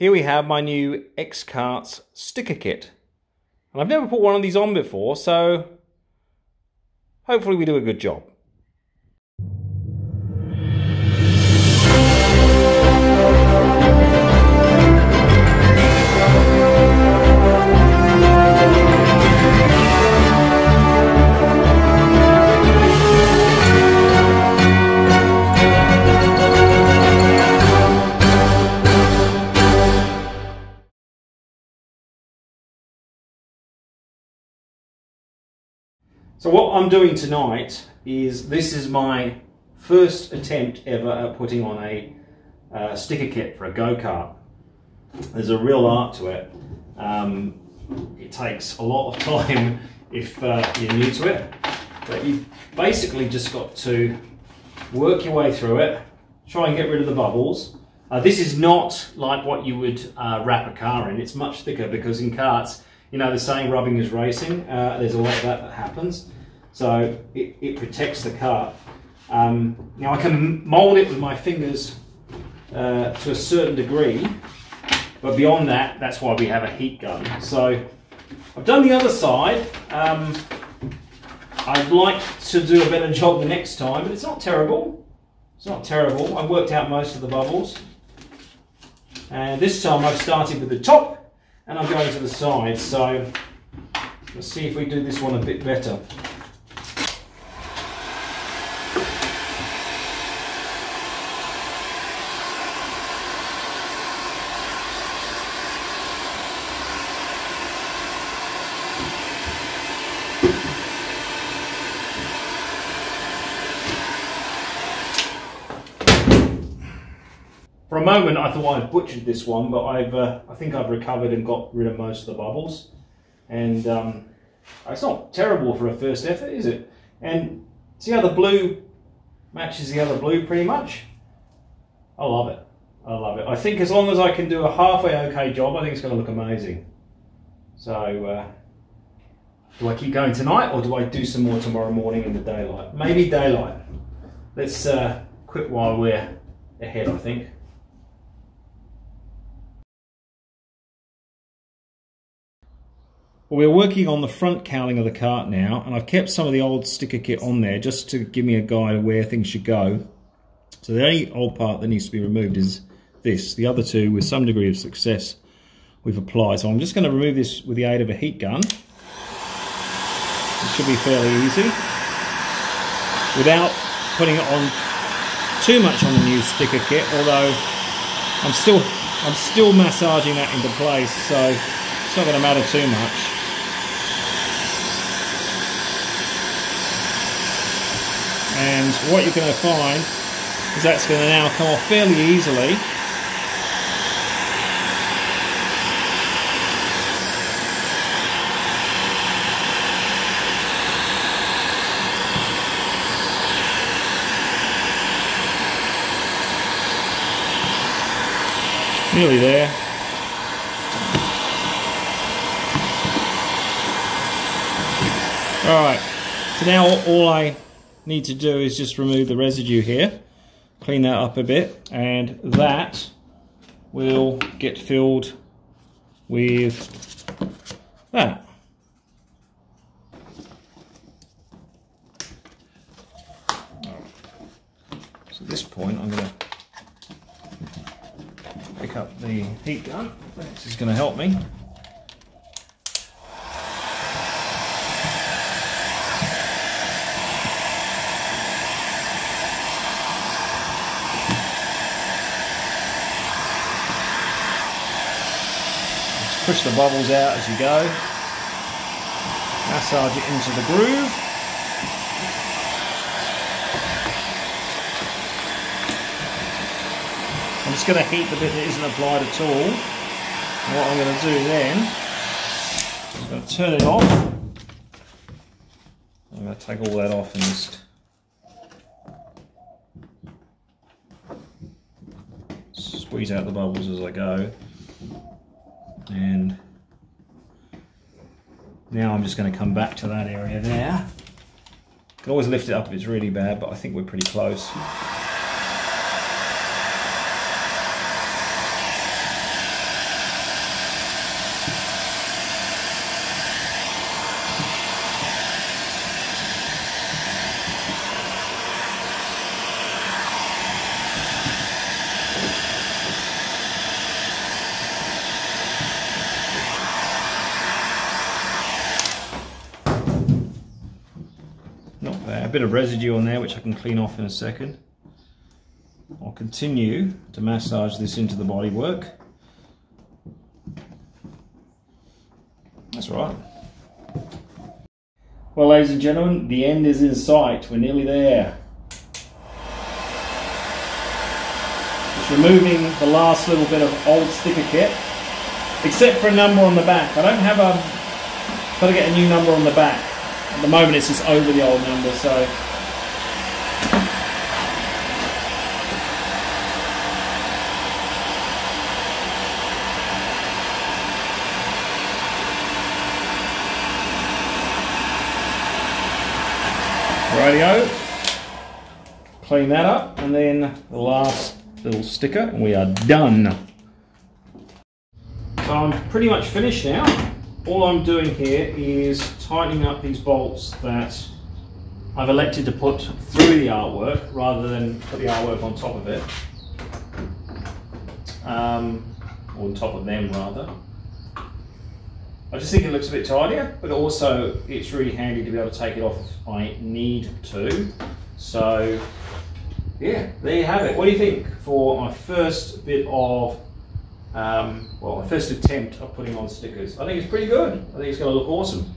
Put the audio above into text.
Here we have my new Xkarts sticker kit. And I've never put one of these on before, so hopefully we do a good job. So what I'm doing tonight is this is my first attempt ever at putting on a uh, sticker kit for a go-kart. There's a real art to it. Um, it takes a lot of time if uh, you're new to it, but you basically just got to work your way through it, try and get rid of the bubbles. Uh, this is not like what you would uh, wrap a car in. It's much thicker because in karts you know, the saying rubbing is racing, uh, there's a lot of that that happens. So it, it protects the car. Um, now I can mold it with my fingers uh, to a certain degree, but beyond that, that's why we have a heat gun. So I've done the other side. Um, I'd like to do a better job the next time, but it's not terrible. It's not terrible. I've worked out most of the bubbles. And this time I've started with the top and I'm going to the side. So let's see if we do this one a bit better. A moment, I thought I'd butchered this one, but I've uh, I think I've recovered and got rid of most of the bubbles. And um, it's not terrible for a first effort, is it? And see how the blue matches the other blue pretty much? I love it. I love it. I think as long as I can do a halfway okay job, I think it's going to look amazing. So, uh, do I keep going tonight or do I do some more tomorrow morning in the daylight? Maybe daylight. Let's uh, quit while we're ahead, I think. Well, we're working on the front cowling of the kart now, and I've kept some of the old sticker kit on there just to give me a guide of where things should go. So the only old part that needs to be removed is this. The other two, with some degree of success, we've applied. So I'm just going to remove this with the aid of a heat gun. It should be fairly easy. Without putting it on too much on the new sticker kit, although I'm still I'm still massaging that into place, so it's not going to matter too much. And what you're going to find is that's going to now come off fairly easily. Nearly there. Alright so now all I need to do is just remove the residue here, clean that up a bit, and that will get filled with that. So at this point I'm going to pick up the heat gun. This is going to help me. Push the bubbles out as you go. Massage it into the groove. I'm just going to heat the bit that isn't applied at all. And what I'm going to do then, I'm going to turn it off. I'm going to take all that off and just squeeze out the bubbles as I go and now I'm just going to come back to that area there. Can always lift it up if it's really bad, but I think we're pretty close. So I'm bit of residue on there which I can clean off in a second. I'll continue to massage this into the bodywork. That's right. Well, ladies and gentlemen, the end is in sight. We're nearly there. Just removing the last little bit of old sticker kit, except for a number on the back. I don't have a, got to get a new number on the back. At the moment, it's just over the old number, so Radio. Clean that up and then the last little sticker and we are done. So I'm pretty much finished now. All I'm doing here is tightening up these bolts that I've elected to put through the artwork rather than put the artwork on top of it. Um, or on top of them rather. I just think it looks a bit tidier, but also it's really handy to be able to take it off if I need to. So yeah, there you have it. What do you think for my first bit of, um, well, my first attempt of putting on stickers? I think it's pretty good. I think it's going to look awesome.